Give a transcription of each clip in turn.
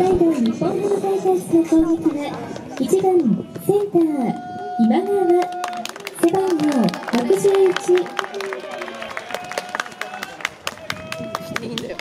海道日本ハムファイターズの攻撃は1番センター今川背番号61いいんだよ。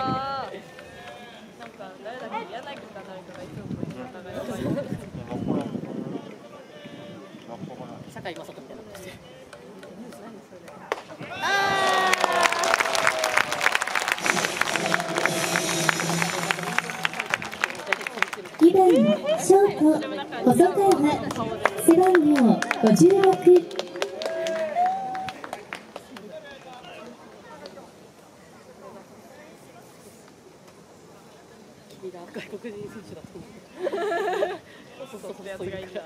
ああ。なんか誰だっけ、柳かい。なことして。2番ショート細川背番号56君が外国人選手だと思う。そうそうやつがいいんだ。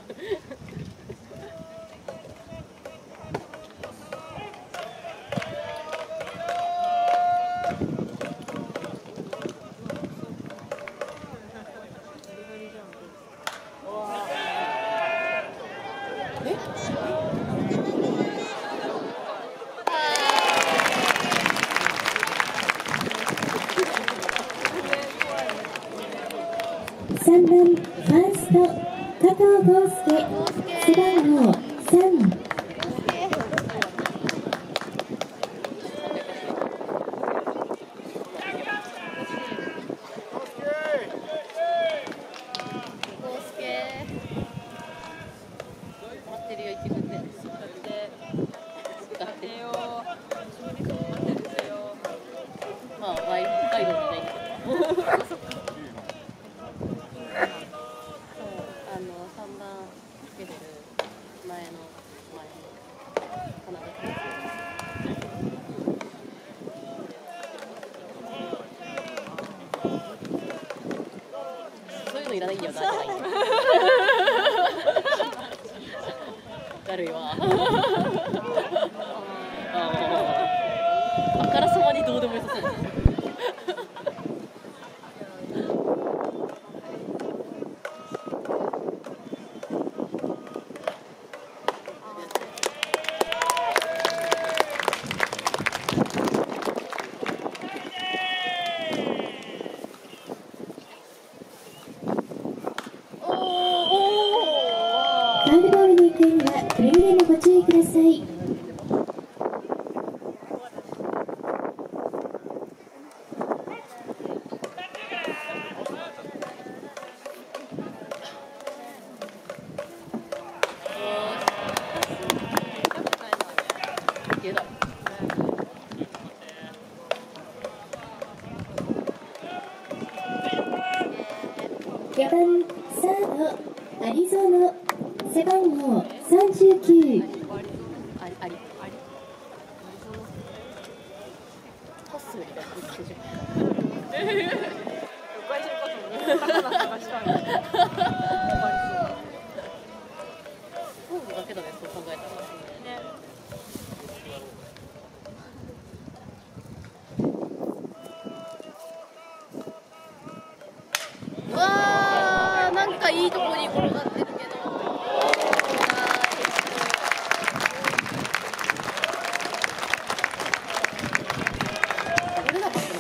3番ファースト加藤豪介背番号3コウスケ。待ってるよ、一軍で。だって、だって、栄養。勝利そうってる栄養。まあ、ワイ北海道にいないんだけど。そう、あの、三番つけてる前の、前の、カナダそういうのいらないんだよな、じゃない。だるいわ。ああからさまにどうでもよさそう。おーファウルボールの行方にはくれぐれもご注意ください。4番サードアリゾナ背番号39ありあり。つよりだいいなフォームだけだねそうわーなんかいいとこに転がって